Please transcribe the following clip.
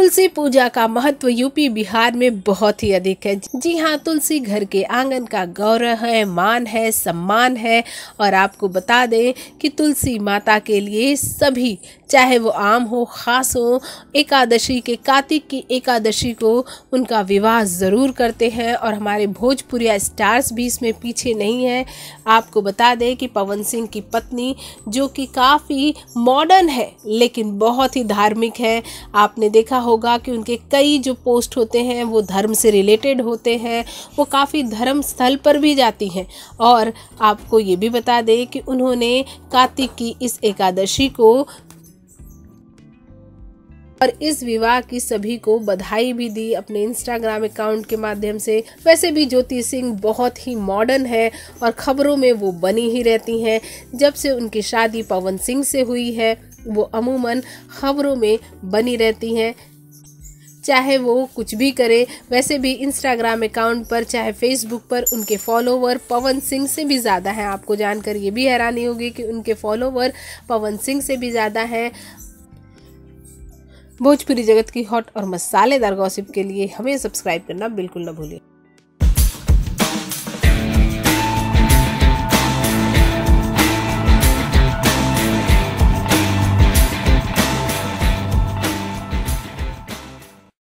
तुलसी पूजा का महत्व यूपी बिहार में बहुत ही अधिक है। जी हाँ तुलसी घर के आँगन का गौरव है, मान है, सम्मान है। और आपको बता दें कि तुलसी माता के लिए सभी, चाहे वो आम हो, खास हो, एकादशी के, कार्तिक की एकादशी को उनका विवाह ज़रूर करते हैं। और हमारे भोजपुरिया स्टार्स भी इसमें पीछे नहीं है। आपको बता दें कि पवन सिंह की पत्नी, जो कि काफ़ी मॉडर्न है, लेकिन बहुत ही धार्मिक है। आपने देखा होगा कि उनके कई जो पोस्ट होते हैं, वो धर्म से रिलेटेड होते हैं, वो काफ़ी धर्म स्थल पर भी जाती हैं। और आपको ये भी बता दें कि उन्होंने कार्तिक की इस एकादशी को और इस विवाह की सभी को बधाई भी दी अपने इंस्टाग्राम अकाउंट के माध्यम से। वैसे भी ज्योति सिंह बहुत ही मॉडर्न है और खबरों में वो बनी ही रहती हैं। जब से उनकी शादी पवन सिंह से हुई है, वो अमूमन खबरों में बनी रहती हैं। चाहे वो कुछ भी करे, वैसे भी इंस्टाग्राम अकाउंट पर चाहे फेसबुक पर उनके फॉलोवर पवन सिंह से भी ज़्यादा हैं। आपको जानकर ये भी हैरानी होगी कि उनके फॉलोवर पवन सिंह से भी ज़्यादा हैं। भोजपुरी जगत की हॉट और मसालेदार गॉसिप के लिए हमें सब्सक्राइब करना बिल्कुल ना भूलिए